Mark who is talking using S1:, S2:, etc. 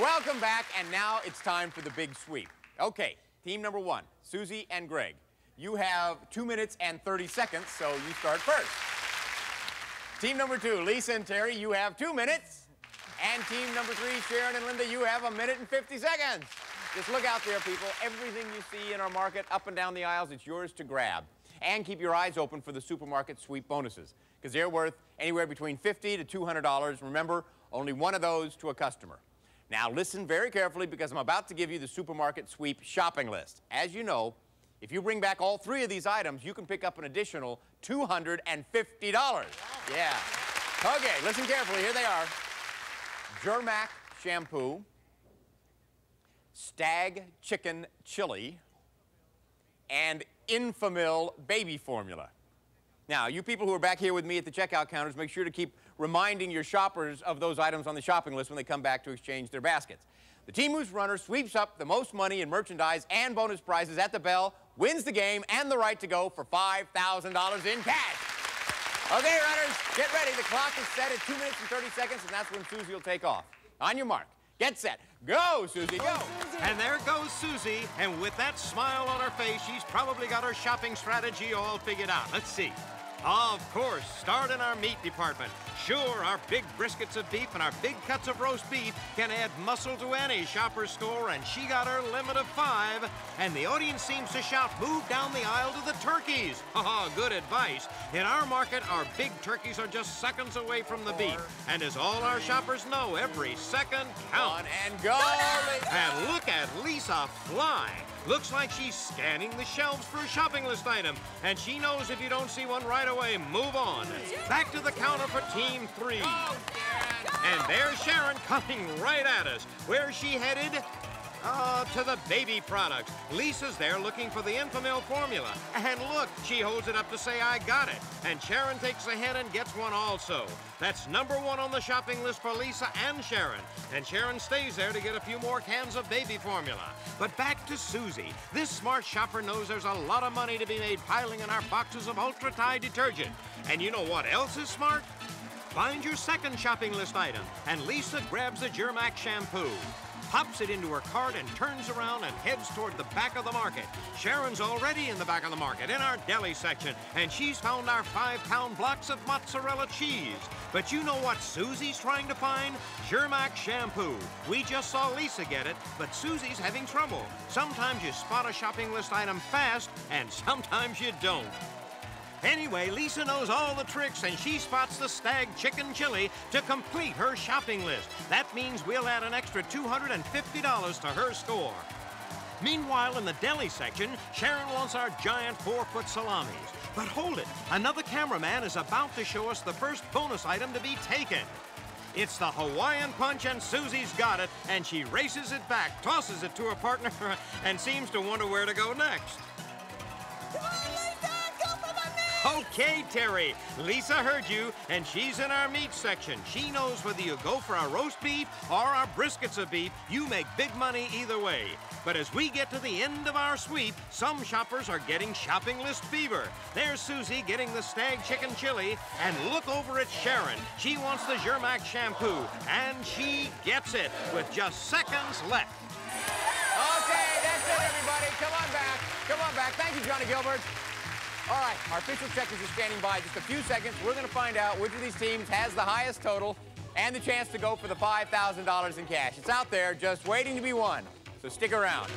S1: Welcome back, and now it's time for the big sweep. Okay, team number one, Susie and Greg. You have two minutes and 30 seconds, so you start first. Team number two, Lisa and Terry, you have two minutes. And team number three, Sharon and Linda, you have a minute and 50 seconds. Just look out there, people. Everything you see in our market, up and down the aisles, it's yours to grab. And keep your eyes open for the supermarket sweep bonuses, because they're worth anywhere between 50 to $200. Remember, only one of those to a customer. Now listen very carefully because I'm about to give you the supermarket sweep shopping list. As you know, if you bring back all three of these items, you can pick up an additional $250. Yeah. Okay, listen carefully. Here they are. Germac shampoo, Stagg chicken chili, and Enfamil baby formula. Now, you people who are back here with me at the checkout counters, make sure to keep reminding your shoppers of those items on the shopping list when they come back to exchange their baskets. The team whose runner sweeps up the most money in merchandise and bonus prizes at the bell wins the game and the right to go for $5,000 in cash. Okay, runners, get ready. The clock is set at 2 minutes and 30 seconds, and that's when Susie will take off. On your mark, get set. Go, Susie, go.
S2: And there goes Susie, and with that smile on her face, she's probably got her shopping strategy all figured out. Let's see. Of course, start in our meat department. Sure, our big briskets of beef and our big cuts of roast beef can add muscle to any shopper's store, and she got her limit of five. And the audience seems to shout, move down the aisle to the turkeys. Ha ha, good advice. In our market, our big turkeys are just seconds away from the beef. And as all our shoppers know, every second counts.
S1: On and go.
S2: And look at Lisa fly. Looks like she's scanning the shelves for a shopping list item, and she knows if you don't see one right away, move on. Back to the counter for Team 3. And there's Sharon coming right at us. Where's she headed? Uh, to the baby products. Lisa's there looking for the Enfamil formula. And look, she holds it up to say, I got it. And Sharon takes a ahead and gets one also. That's number one on the shopping list for Lisa and Sharon. And Sharon stays there to get a few more cans of baby formula. But back to Susie. This smart shopper knows there's a lot of money to be made piling in our boxes of Ultra Tide detergent. And you know what else is smart? Find your second shopping list item, and Lisa grabs the Germac shampoo pops it into her cart and turns around and heads toward the back of the market. Sharon's already in the back of the market, in our deli section, and she's found our five-pound blocks of mozzarella cheese. But you know what Susie's trying to find? Germac shampoo. We just saw Lisa get it, but Susie's having trouble. Sometimes you spot a shopping list item fast, and sometimes you don't. Anyway, Lisa knows all the tricks and she spots the Stagg chicken chili to complete her shopping list. That means we'll add an extra $250 to her score. Meanwhile, in the deli section, Sharon wants our giant four-foot salamis. But hold it, another cameraman is about to show us the first bonus item to be taken. It's the Hawaiian Punch, and Susie's got it, and she races it back, tosses it to her partner, and seems to wonder where to go next. Okay, Terry. Lisa heard you, and she's in our meat section. She knows whether you go for our roast beef or our briskets of beef, you make big money either way. But as we get to the end of our sweep, some shoppers are getting shopping list fever. There's Susie getting the Stagg chicken chili, and look over at Sharon. She wants the Germac shampoo, and she gets it with just seconds left.
S1: Okay, that's it, everybody. Come on back. Come on back. Thank you, Johnny Gilbert. All right, our official checkers are standing by. Just a few seconds. We're going to find out which of these teams has the highest total and the chance to go for the $5,000 in cash. It's out there just waiting to be won. So stick around.